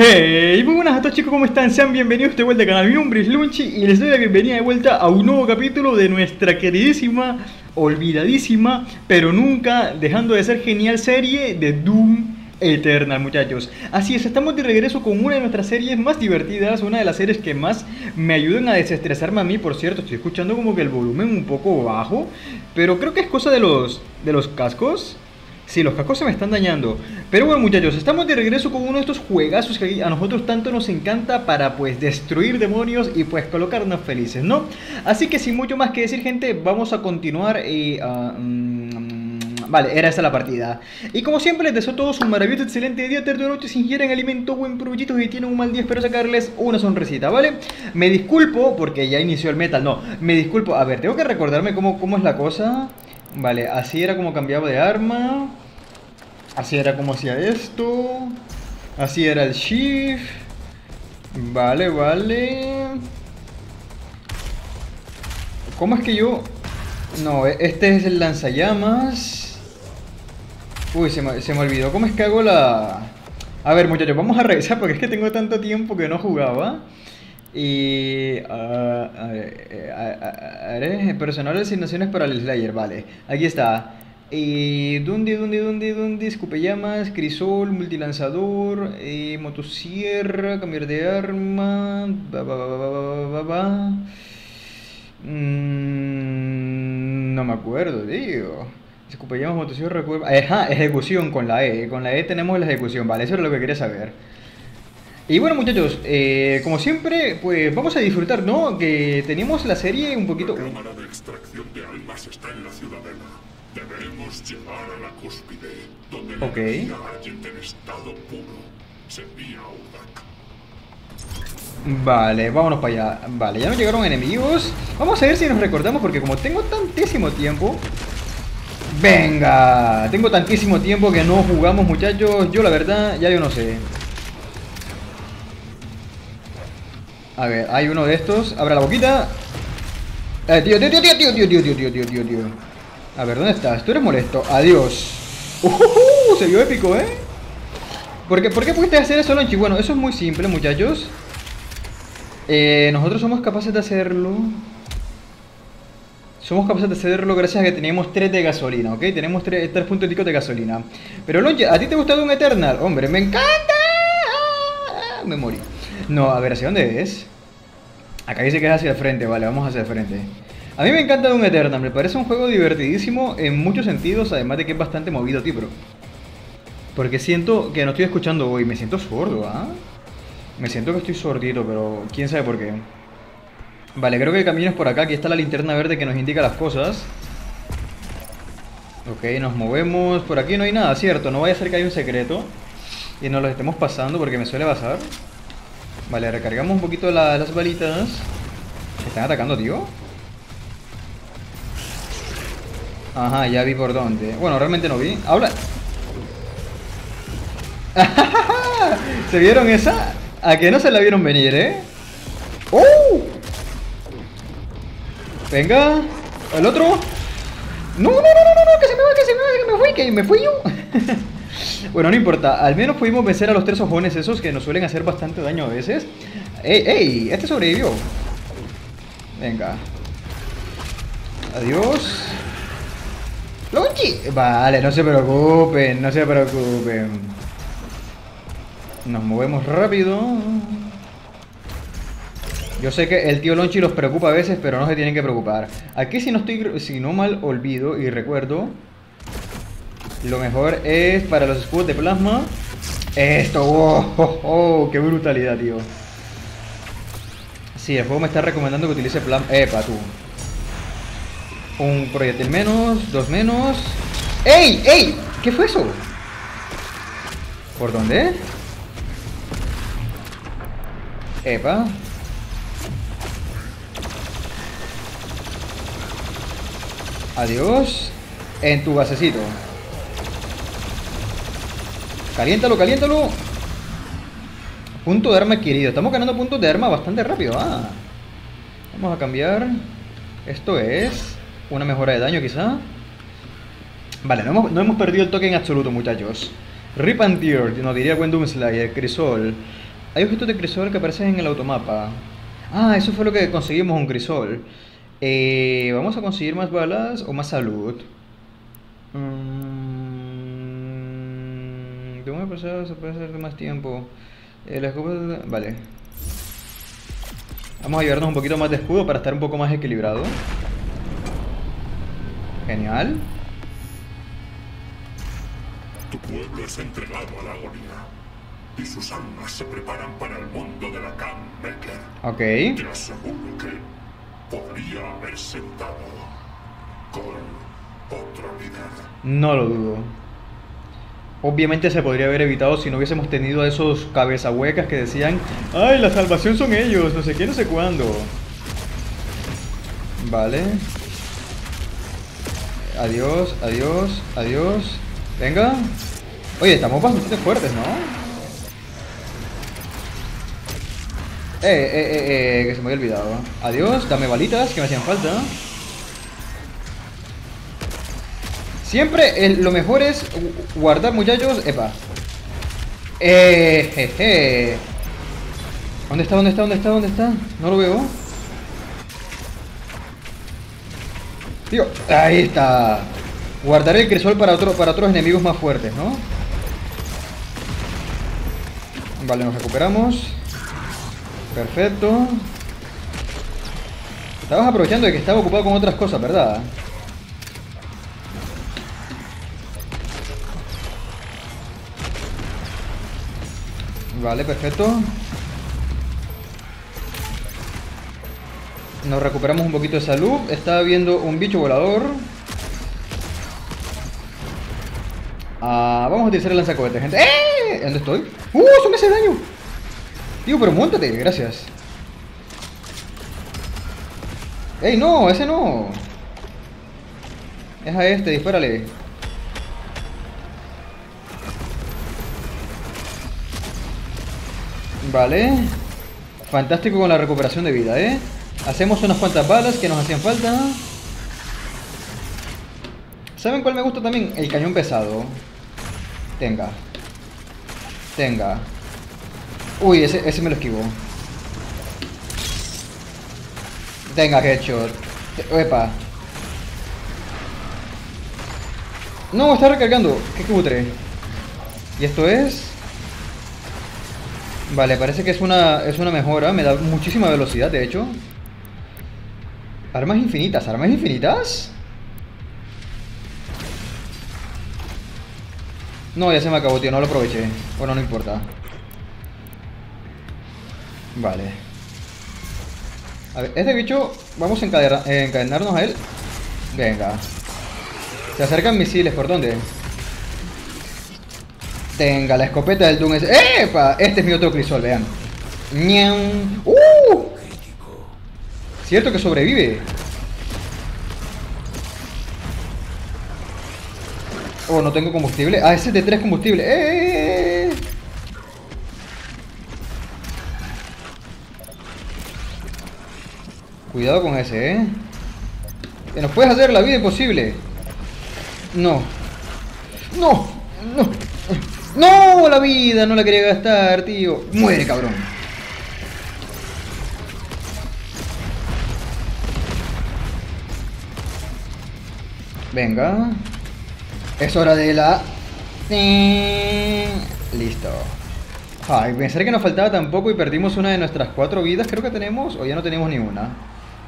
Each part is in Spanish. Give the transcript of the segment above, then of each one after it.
Hey, muy buenas a todos chicos, ¿cómo están? Sean bienvenidos de vuelta al canal, mi nombre es Lunchi y les doy la bienvenida de vuelta a un nuevo capítulo de nuestra queridísima, olvidadísima, pero nunca dejando de ser genial serie de Doom Eternal, muchachos. Así es, estamos de regreso con una de nuestras series más divertidas, una de las series que más me ayudan a desestresarme a mí, por cierto, estoy escuchando como que el volumen un poco bajo, pero creo que es cosa de los, de los cascos. Sí, los cascos se me están dañando. Pero bueno, muchachos, estamos de regreso con uno de estos juegazos que a nosotros tanto nos encanta para pues destruir demonios y pues colocarnos felices, ¿no? Así que sin mucho más que decir, gente, vamos a continuar y... mm, vale, era esa la partida. Y como siempre, les deseo a todos un maravilloso, excelente día, tarde o noche, si ingieren alimento, buen provechito y tienen un mal día, espero sacarles una sonrisita, ¿vale? Me disculpo porque ya inició el metal, no, me disculpo. A ver, tengo que recordarme cómo, cómo es la cosa. Vale, así era como cambiaba de arma. Así era como hacía esto. Así era el shift. Vale, vale. ¿Cómo es que yo...? No, e- este es el lanzallamas. Uy, se me, se me olvidó. ¿Cómo es que hago la...? A ver, muchachos, vamos a revisar porque es que tengo tanto tiempo que no jugaba. Y ah, ah, eh, ah, uh, personal asignaciones para el Slayer, vale. Aquí está. Y Dundi, Dundi, Dundi, Dundi, escupellamas, crisol, multilanzador, motosierra, cambiar de arma, ba, ba, ba, mm, no me acuerdo, tío. Escupellamas, motosierra, ejecución con la E. Con la E tenemos la ejecución, vale, eso es lo que quería saber. Y bueno muchachos, eh, como siempre, pues vamos a disfrutar, ¿no? Que teníamos la serie un poquito... La cámara de extracción de almas está en la ciudadela. Debemos llegar a la cúspide, donde la Ok. energía ardiente en estado puro se envía a. Vale, vámonos para allá. Vale, ya nos llegaron enemigos. Vamos a ver si nos recordamos, porque como tengo tantísimo tiempo... Venga, tengo tantísimo tiempo que no jugamos muchachos. Yo la verdad, ya yo no sé. A ver, hay uno de estos. Abre la boquita. Eh, tío, tío, tío, tío, tío, tío, tío, tío, tío, tío, tío. A ver, ¿dónde estás? Tú eres molesto. Adiós. Uh, se vio épico, ¿eh? ¿Por qué, ¿Por qué pudiste hacer eso, Lonchi? Bueno, eso es muy simple, muchachos. Eh, nosotros somos capaces de hacerlo. Somos capaces de hacerlo gracias a que teníamos 3 de gasolina, ¿ok? Tenemos 3, puntos de gasolina. Pero Lonchi, ¿a ti te gusta un Eternal? Hombre, me encanta. Ah, Me morí. No, a ver, ¿hacia dónde es? Acá dice que es hacia el frente, vale, vamos hacia el frente. A mí me encanta un Eternal, me parece un juego divertidísimo en muchos sentidos, además de que es bastante movido, tío. Porque siento que no estoy escuchando hoy, me siento sordo, ¿ah? Me siento que estoy sordito, pero quién sabe por qué. Vale, creo que el camino es por acá, aquí está la linterna verde que nos indica las cosas. Ok, nos movemos, por aquí no hay nada, ¿cierto? No vaya a ser que haya un secreto y nos lo estemos pasando porque me suele pasar. Vale, recargamos un poquito la- las balitas. ¿Me están atacando, tío? Ajá, ya vi por dónde. Bueno, realmente no vi. ¡Habla! ¿Se vieron esa? A que no se la vieron venir, ¿eh? ¡Oh! Venga, el otro. No, no, no, no, no, que se me va, que se me va, que me fui, que me fui yo. bueno, no importa, al menos pudimos vencer a los tres ojones esos que nos suelen hacer bastante daño a veces. ¡Ey, ey! Este sobrevivió. Venga. Adiós. ¡Lonchi! Vale, no se preocupen, no se preocupen. Nos movemos rápido. Yo sé que el tío Lonchi los preocupa a veces, pero no se tienen que preocupar. Aquí si no estoy, si no mal olvido y recuerdo, lo mejor es para los escudos de plasma. Esto, oh, oh, oh, qué brutalidad, tío. Sí, el juego me está recomendando que utilice plasma. Epa, tú. Un proyectil menos, dos menos. ¡Ey! ¡Ey! ¿Qué fue eso? ¿Por dónde? Epa. Adiós. En tu basecito. Caliéntalo, caliéntalo. Punto de arma adquirido. Estamos ganando puntos de arma bastante rápido. Ah. Vamos a cambiar. Esto es una mejora de daño quizá. Vale, no hemos, no hemos perdido el toque en absoluto, muchachos. Rip and Tear, nos diría buen Doomslayer, Crisol. Hay objetos de crisol que aparecen en el automapa. Ah, eso fue lo que conseguimos, un crisol. Eh, ¿Vamos a conseguir más balas o más salud? Mm, ¿Cómo me pasado? Se puede hacer de más tiempo. El escudo... Vale. Vamos a llevarnos un poquito más de escudo para estar un poco más equilibrado. Genial. Tu pueblo es entregado a la agonía. Y sus almas se preparan para el mundo de la. Ok. Te aseguro que podría haber sentado con otro líder. No lo dudo. Obviamente se podría haber evitado si no hubiésemos tenido a esos cabezahuecas que decían, ay, la salvación son ellos, no sé qué, no sé cuándo. Vale. Adiós, adiós, adiós. Venga. Oye, estamos bastante fuertes, ¿no? Eh, eh, eh, eh, que se me había olvidado. Adiós, dame balitas que me hacían falta. Siempre lo mejor es gu- guardar, muchachos. Epa. Eh, jeje. ¿Dónde está? ¿Dónde está? ¿Dónde está? ¿Dónde está? No lo veo. Tío, ahí está. Guardar el crisol para, otro, para otros enemigos más fuertes, ¿no? Vale, nos recuperamos. Perfecto. Estabas aprovechando de que estaba ocupado con otras cosas, ¿verdad? Vale, perfecto. Nos recuperamos un poquito de salud. Está viendo un bicho volador. Ah, vamos a utilizar el lanzacohetes, gente. ¡Eh! ¿Dónde estoy? ¡Uh! ¡Eso me hace daño! Tío, pero montate, gracias. ¡Ey, no! ¡Ese no! Es a este, dispárale. Vale. Fantástico con la recuperación de vida, ¿eh? Hacemos unas cuantas balas que nos hacían falta. ¿Saben cuál me gusta también? El cañón pesado. Tenga. Tenga. Uy, ese, ese me lo esquivo. Tenga, headshot. Epa. No, está recargando. Qué cutre. ¿Y esto es? Vale, parece que es una, es una mejora. Me da muchísima velocidad, de hecho. Armas infinitas. ¿Armas infinitas? No, ya se me acabó, tío. No lo aproveché. Bueno, no importa. Vale. A ver, este bicho... Vamos a encadena- encadenarnos a él. Venga. Se acercan misiles. ¿Por dónde? Tenga, la escopeta del Doom. ¡Epa! Este es mi otro crisol, vean. ¡Uh! Cierto que sobrevive. Oh, no tengo combustible. Ah, ese es de 3 combustible. ¡Eh, ¡Eh! eh, eh! Cuidado con ese, ¿eh? Que nos puedes hacer la vida imposible. No. No. No. No, la vida no la quería gastar, tío. Muere, cabrón. Venga. Es hora de la... Listo. Ay, pensé que nos faltaba tampoco y perdimos una de nuestras cuatro vidas. Creo que tenemos... O ya no tenemos ni una.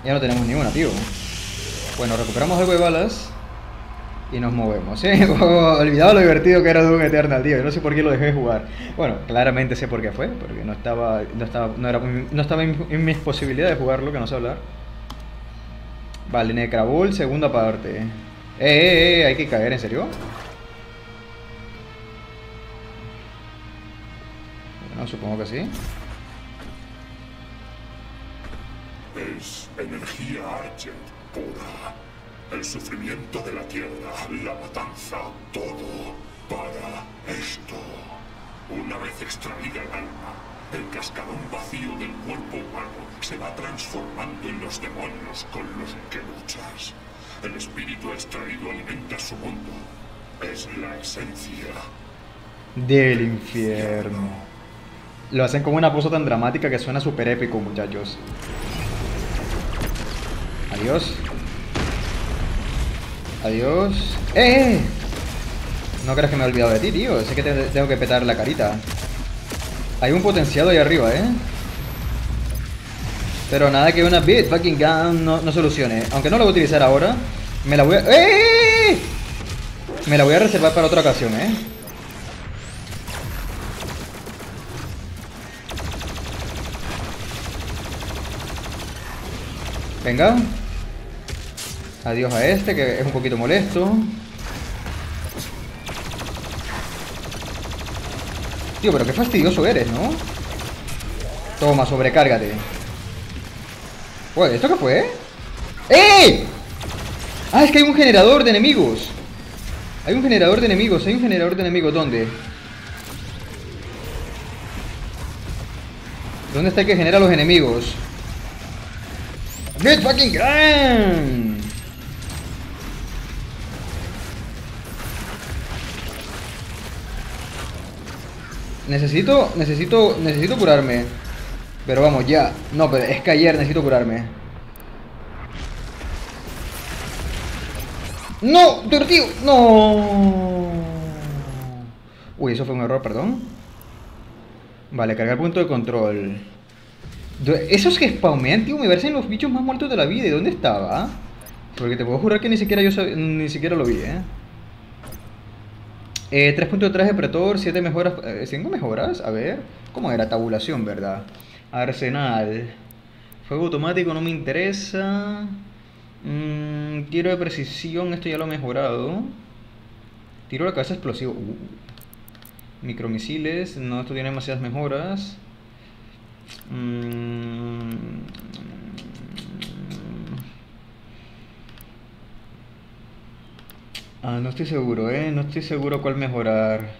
Ya no tenemos ni una, tío. Bueno, recuperamos algo de balas. Y nos movemos, ¿eh? Olvidaba lo divertido que era Doom Eternal, tío. Yo no sé por qué lo dejé de jugar. Bueno, claramente sé por qué fue. Porque no estaba... No estaba, no era, no estaba en, mis posibilidades de jugarlo, que no sé hablar. Vale, Necraball, segunda parte. Eh, eh, eh, hay que caer, ¿en serio? Bueno, supongo que sí. Es energía Argent pura. El sufrimiento de la tierra, la matanza, todo para esto. Una vez extraída el alma, el cascarón vacío del cuerpo humano se va transformando en los demonios con los que luchas. El espíritu extraído alimenta su mundo. Es la esencia. Del infierno. Lo hacen con una pose tan dramática que suena súper épico, muchachos. Adiós. Adiós. ¡Eh! No creas que me he olvidado de ti, tío. Sé que te tengo que petar la carita. Hay un potenciado ahí arriba, ¿eh? Pero nada que una bit fucking gun no, no solucione. Aunque no la voy a utilizar ahora, me la voy a... ¡Eh! Me la voy a reservar para otra ocasión, ¿eh? Venga. Adiós a este, que es un poquito molesto. Tío, pero qué fastidioso eres, ¿no? Toma, sobrecárgate. Uy, ¿esto qué fue? ¡Eh! Ah, es que hay un generador de enemigos. Hay un generador de enemigos, hay un generador de enemigos. ¿Dónde? ¿Dónde está el que genera los enemigos? ¡Get fucking grand! Necesito, necesito, necesito curarme. Pero vamos, ya. No, pero es que ayer necesito curarme. ¡No! ¡Divertido! ¡No! Uy, eso fue un error, perdón. Vale, cargar punto de control. Esos que spawmean, tío, me parecen los bichos más muertos de la vida. ¿Y dónde estaba? Porque te puedo jurar que ni siquiera yo ni siquiera lo vi, ¿eh? Eh, 3.3 de Pretor, 7 mejoras, eh, 5 mejoras, a ver, ¿cómo era? Tabulación, ¿verdad? Arsenal, fuego automático no me interesa, mm, tiro de precisión, esto ya lo he mejorado, tiro de cabeza explosivo, uh. micromisiles, no, esto tiene demasiadas mejoras, mm, Ah, no estoy seguro, eh. No estoy seguro cuál mejorar.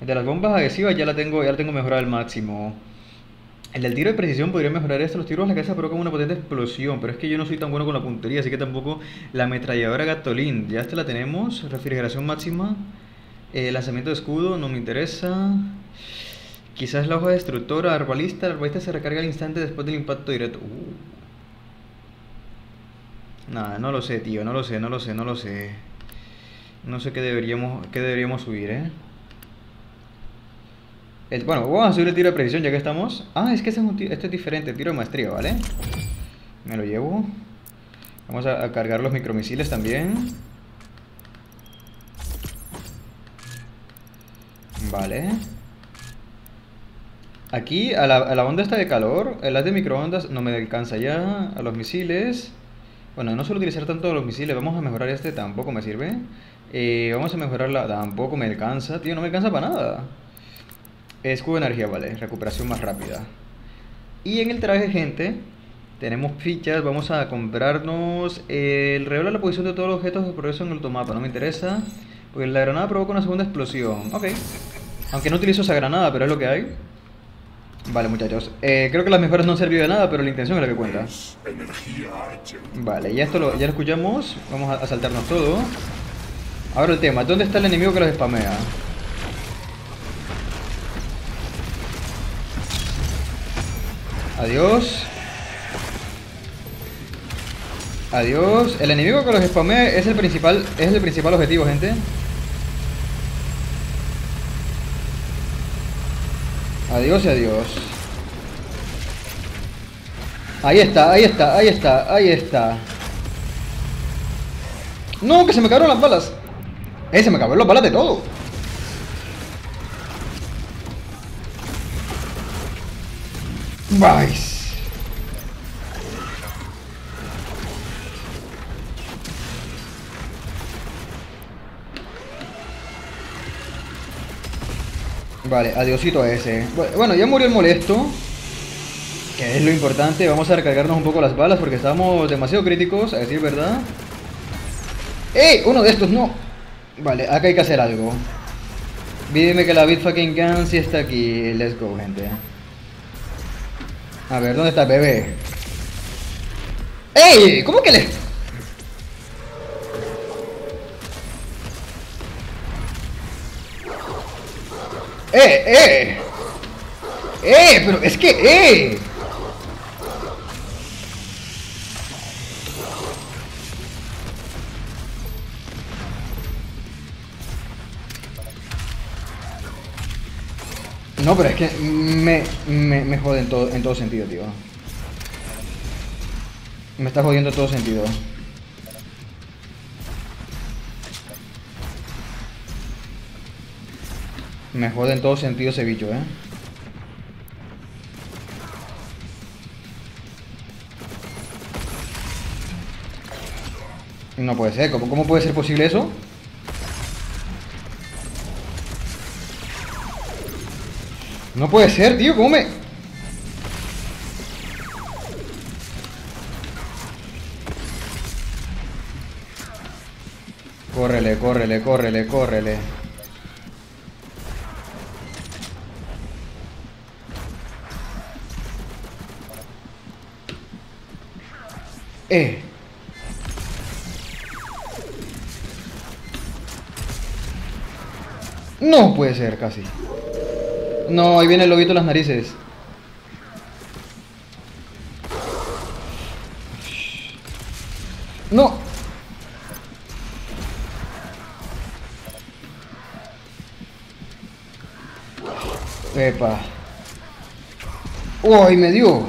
El de las bombas agresivas ya la tengo, ya la tengo mejorada al máximo. El del tiro de precisión podría mejorar esto. Los tiros a la cabeza provocan una potente explosión. Pero es que yo no soy tan bueno con la puntería, así que tampoco la ametralladora Gatolín. Ya esta la tenemos. Refrigeración máxima. Eh, lanzamiento de escudo, no me interesa. Quizás la hoja destructora, arbalista. La arbalista se recarga al instante después del impacto directo. Uh. Nada, no lo sé, tío. No lo sé, no lo sé, no lo sé. No sé qué deberíamos, qué deberíamos subir, ¿eh? bueno, vamos a subir el tiro de precisión ya que estamos. Ah, es que este es, este es diferente, tiro de maestría, ¿vale? Me lo llevo. Vamos a, cargar los micromisiles también. Vale. Aquí, a la, a la onda esta de calor, el haz de microondas no me alcanza ya. A los misiles. Bueno, no suelo utilizar tanto los misiles. Vamos a mejorar este, tampoco me sirve. Eh, vamos a mejorarla. Tampoco me alcanza, tío, no me alcanza para nada. Escudo de energía, vale. Recuperación más rápida. Y en el traje, gente, tenemos fichas. Vamos a comprarnos. el revela la posición de todos los objetos de progreso en el automapa. No me interesa. Porque la granada provoca una segunda explosión. Ok. Aunque no utilizo esa granada, pero es lo que hay. Vale, muchachos. Eh, creo que las mejoras no han servido de nada, pero la intención es la que cuenta. Vale, ya esto lo, ya lo escuchamos. Vamos a saltarnos todo. Ahora el tema, ¿dónde está el enemigo que los spamea? Adiós. Adiós. El enemigo que los spamea es el principal, es el principal objetivo, gente. Adiós y adiós. Ahí está, ahí está, ahí está, ahí está. No, que se me cayeron las balas. ¡Eh! Se me acabó los balas de todo. Vais. Vale, adiosito a ese. Bueno, ya murió el molesto. Que es lo importante. Vamos a recargarnos un poco las balas porque estamos demasiado críticos, a decir verdad. ¡Eh! Uno de estos, no. Vale, acá hay que hacer algo. Dime que la Bit fucking Gun sí está aquí. Let's go, gente. A ver, ¿dónde está el bebé? ¡Ey! ¿Cómo que le...? ¡Eh! ¡Eh! ¡Eh! Pero es que... ¡Eh! No, pero es que me, me, me jode en todo, en todo sentido, tío. Me está jodiendo en todo sentido. Me jode en todo sentido ese bicho, eh. No puede ser, ¿cómo, cómo puede ser posible eso? No puede ser, tío, ¿cómo me...? Córrele, córrele, córrele, córrele. Eh. No puede ser, casi. No, ahí viene el lobito de las narices. No. Epa. ¡Uy, me dio!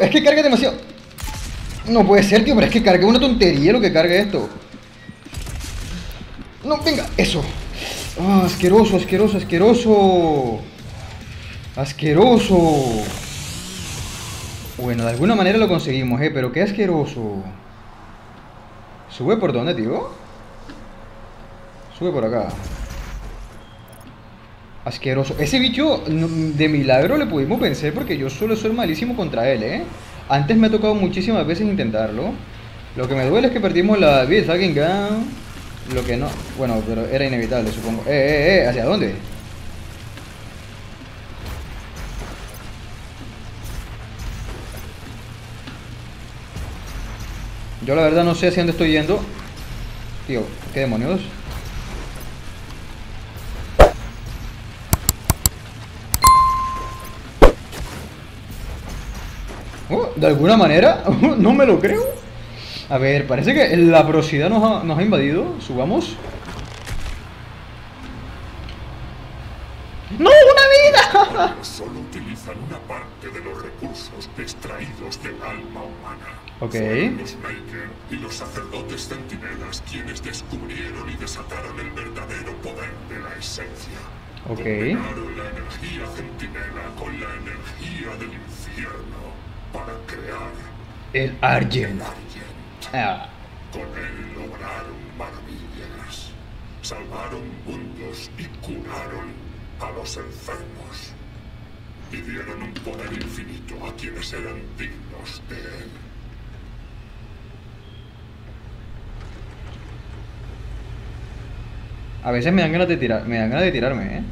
Es que carga demasiado. No puede ser, tío, pero es que carga una tontería lo que carga esto. No, venga, eso. Ah, asqueroso, asqueroso, asqueroso. Asqueroso. Bueno, de alguna manera lo conseguimos, eh, pero qué asqueroso. ¿Sube por dónde, tío? Sube por acá. Asqueroso. Ese bicho, de milagro le pudimos vencer porque yo suelo ser malísimo contra él, ¿eh? Antes me ha tocado muchísimas veces intentarlo. Lo que me duele es que perdimos la vida alguien Lo que no... Bueno, pero era inevitable, supongo. ¡Eh, eh, eh! ¿Hacia dónde? Yo la verdad no sé hacia dónde estoy yendo. Tío, ¿qué demonios? De alguna manera, no me lo creo. A ver, parece que la velocidad nos ha, nos ha invadido. Subamos. ¡No! ¡Una vida! Solo utilizan una parte de los recursos extraídos del alma humana. Ok. los Maker y los sacerdotes centinelas quienes descubrieron y desataron el verdadero poder de la esencia. Ok. Combinaron la energía centinela con la energía del infierno para crear el Argent. Ah. Con él lograron maravillas, salvaron mundos y curaron a los enfermos. Y dieron un poder infinito a quienes eran dignos de él. A veces me dan ganas de tirar, me dan ganas de tirarme, ¿eh?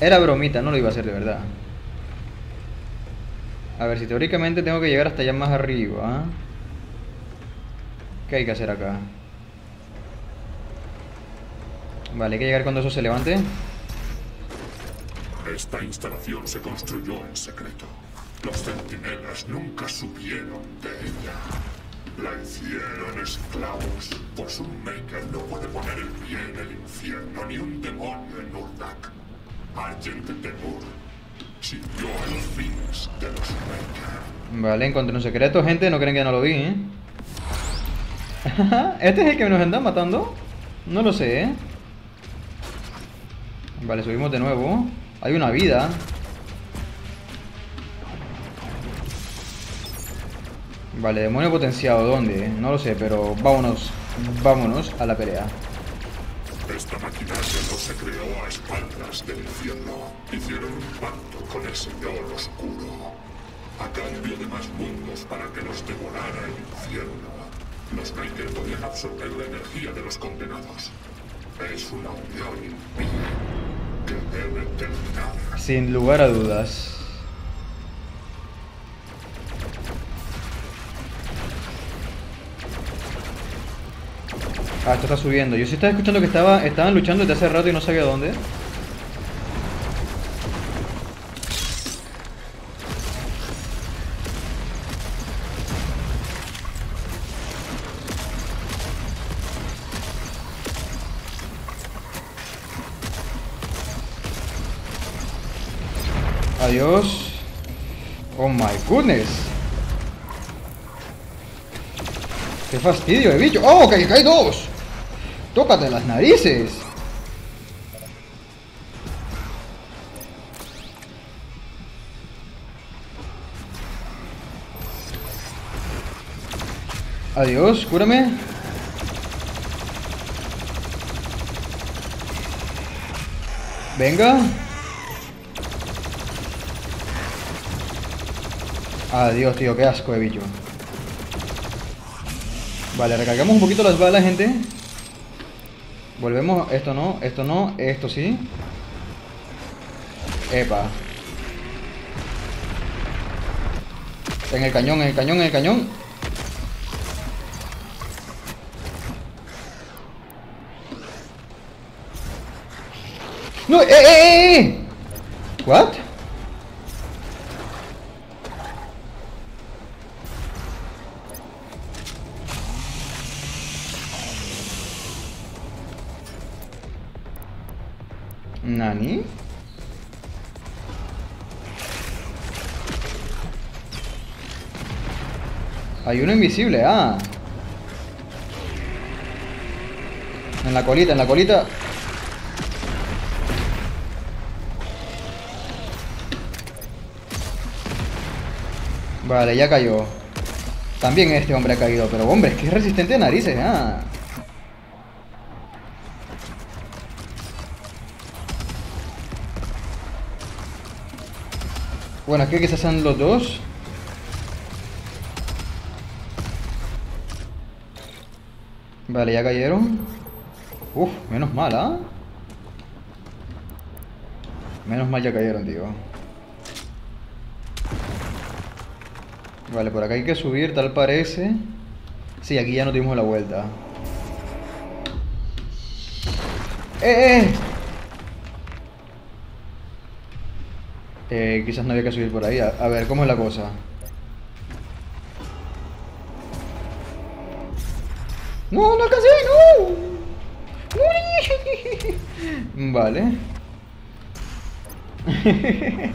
Era bromita, no lo iba a hacer de verdad. A ver, si teóricamente tengo que llegar hasta allá más arriba. ¿Qué hay que hacer acá? Vale, hay que llegar cuando eso se levante. Esta instalación se construyó en secreto. Los centinelas nunca subieron de ella. La hicieron esclavos, pues un Maker no puede poner el pie en el infierno ni un demonio en Urdak. Vale, encontré un secreto, gente, no creen que no lo vi, ¿eh? ¿Este es el que nos anda matando? No lo sé, ¿eh? Vale, subimos de nuevo. Hay una vida. Vale, demonio potenciado, ¿dónde? No lo sé, pero vámonos, vámonos a la pelea. Esta maquinaria se creó a espaldas del infierno. Hicieron un pacto con el Señor Oscuro. A cambio de más mundos para que los devorara el infierno. Los Maker podían absorber la energía de los condenados. Es una unión impía que debe terminar. Sin lugar a dudas. Ah, esto está subiendo. Yo sí estaba escuchando que estaba, estaban luchando desde hace rato y no sabía dónde. Adiós. Oh my goodness. Qué fastidio de bicho. ¡Oh, que hay dos! ¡Tócate las narices! Adiós, cúrame. Venga. Adiós, tío, qué asco de bicho. Vale, recargamos un poquito las balas, gente. Volvemos, esto no, esto no, esto sí. Epa. En el cañón, en el cañón, en el cañón. ¡No! ¡Eh, eh, eh! eh! ¿What? Hay uno invisible, ah. En la colita, en la colita. Vale, ya cayó. También este hombre ha caído, pero hombre, es que es resistente a narices, ah. Bueno, aquí quizás sean los dos. Vale, ya cayeron. Uf, menos mal, ¿ah? Menos mal ya cayeron, tío. Vale, por acá hay que subir, tal parece. Sí, aquí ya no dimos la vuelta. ¡Eh, eh! Eh, quizás no había que subir por ahí. A, ver, ¿cómo es la cosa? ¡No, no alcancé! ¡No! Vale.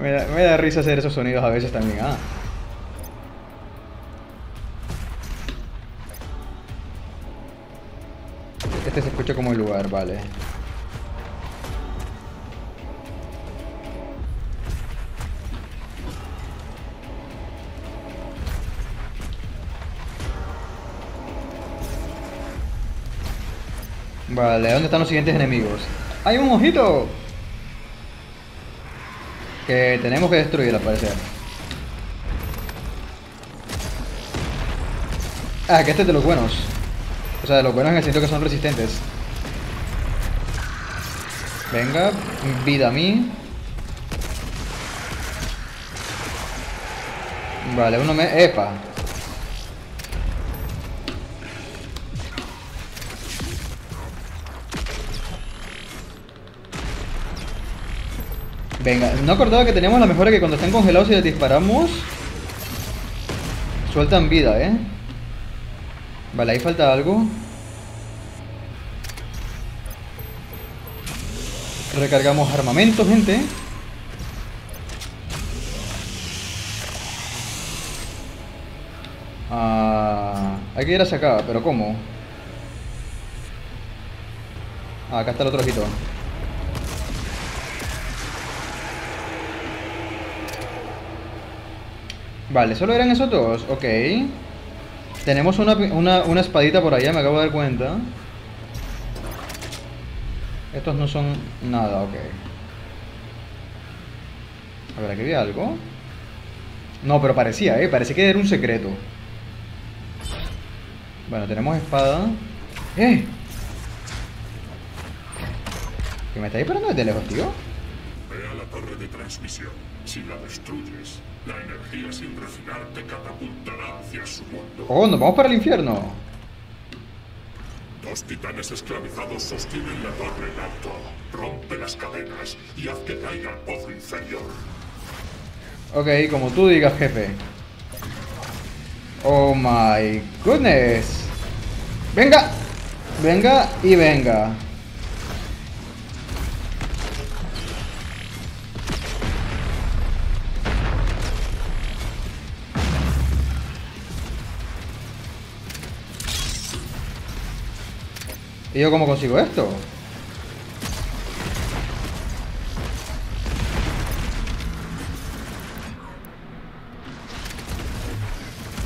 me, da, me, da, risa hacer esos sonidos a veces también. Ah. Este se escucha como el lugar, vale. Vale, ¿dónde están los siguientes enemigos? ¡Hay un ojito! Que tenemos que destruir, al parecer. Ah, que este es de los buenos. O sea, de los buenos en el sentido que son resistentes. Venga, vida a mí. Vale, uno me... ¡Epa! Venga, no acordaba que teníamos la mejora que cuando están congelados y les disparamos Sueltan vida, ¿eh? Vale, ahí falta algo Recargamos armamento, gente Ah, hay que ir hacia acá, pero ¿cómo? Ah, acá está el otro ojito Vale, solo eran esos dos, ok. Tenemos una, una, espadita por allá, me acabo de dar cuenta. Estos no son nada, ok. A ver, aquí había algo. No, pero parecía, ¿eh? Parecía que era un secreto. Bueno, tenemos espada. ¡Eh! ¿Que me está disparando desde lejos, tío? Ve a la torre de transmisión. Si la destruyes, la energía sin refinar te catapultará hacia su mundo. Oh, nos vamos para el infierno. Los titanes esclavizados sostienen la torre en alto. Rompe las cadenas y haz que caiga al pozo inferior. Ok, como tú digas, jefe. Oh my goodness. Venga. Venga y venga. ¿Y yo cómo consigo esto?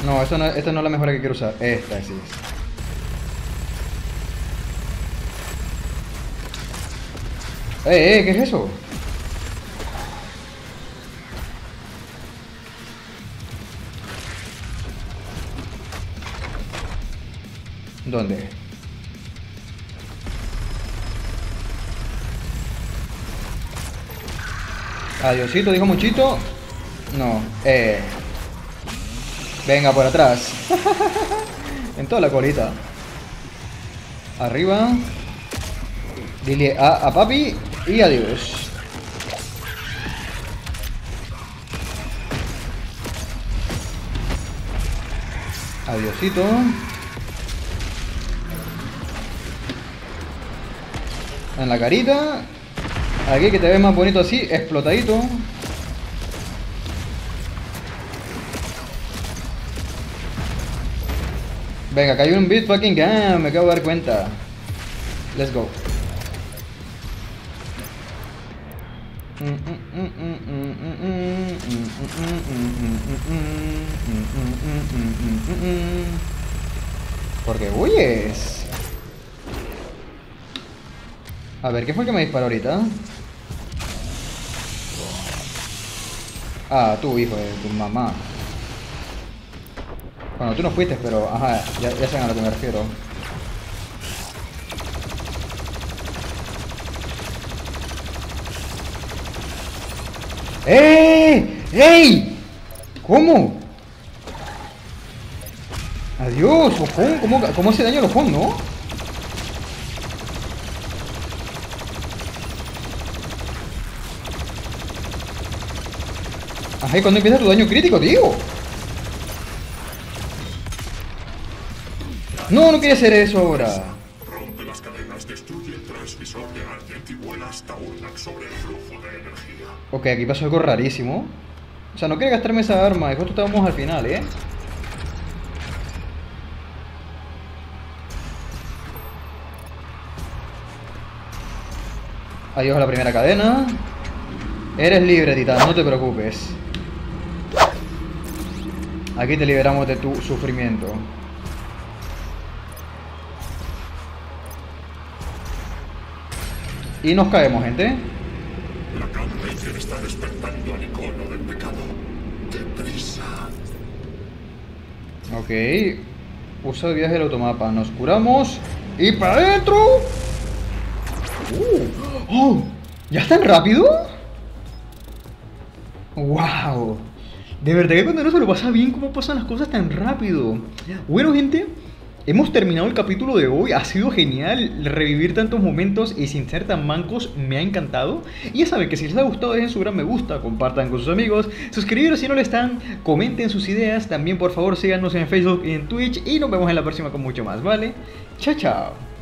No, esto no, esta no es la mejor que quiero usar. Esta sí ¡Eh, eh! ¿Qué es eso? ¿Dónde? Adiosito, dijo Muchito. No, eh. Venga, por atrás. en toda la colita. Arriba. Dile a, a papi y adiós. Adiosito. En la carita. Aquí que te ves más bonito así, explotadito. Venga, cayó un beat fucking game, me acabo de dar cuenta. Let's go. Porque huyes. A ver, ¿qué fue el que me disparó ahorita? Ah, tú, hijo de tu mamá. Bueno, tú no fuiste, pero... Ajá, ya, ya saben a lo que me refiero. ¡Eh! ¡Ey! ¿Cómo? Adiós, ojón. ¿Cómo, cómo hace daño el ojón, no? Ajá, ¿y cuándo empieza tu daño crítico, tío? No, no quería hacer eso ahora. Rompe las cadenas, destruye el transmisor de Argent y vuela hasta Urnak sobre el flujo de energía. Ok, aquí pasó algo rarísimo. O sea, no quería gastarme esa arma, y justo estábamos al final, ¿eh? Adiós a la primera cadena. Eres libre, Titán, no te preocupes. Aquí te liberamos de tu sufrimiento. Y nos caemos, gente. La está despertando al icono del pecado. ¡Deprisa! Ok. Usa el viaje del automapa. Nos curamos. ¡Y para adentro! Uh. ¡Oh! ¿Ya es tan rápido? ¡Wow! De verdad que cuando uno se lo pasa bien, ¿cómo pasan las cosas tan rápido? Bueno, gente, hemos terminado el capítulo de hoy. Ha sido genial revivir tantos momentos y sin ser tan mancos, me ha encantado. Y ya saben que si les ha gustado, dejen su gran me gusta, compartan con sus amigos, suscribiros si no lo están, comenten sus ideas. También, por favor, síganos en Facebook y en Twitch. Y nos vemos en la próxima con mucho más, ¿vale? Chao, chao.